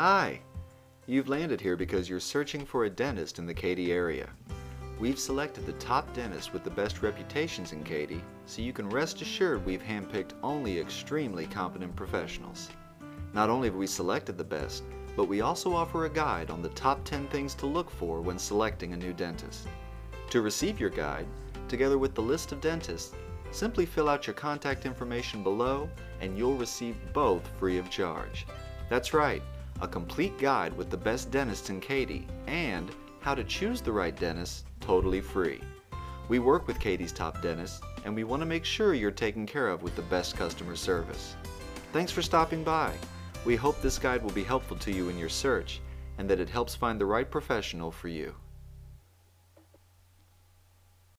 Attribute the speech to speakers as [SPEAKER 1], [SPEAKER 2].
[SPEAKER 1] Hi! You've landed here because you're searching for a dentist in the Katy area. We've selected the top dentists with the best reputations in Katy, so you can rest assured we've handpicked only extremely competent professionals. Not only have we selected the best, but we also offer a guide on the top 10 things to look for when selecting a new dentist. To receive your guide, together with the list of dentists, simply fill out your contact information below and you'll receive both free of charge. That's right, a complete guide with the best dentists in Katy and how to choose the right dentist totally free. We work with Katy's top dentists and we want to make sure you're taken care of with the best customer service. Thanks for stopping by. We hope this guide will be helpful to you in your search and that it helps find the right professional for you.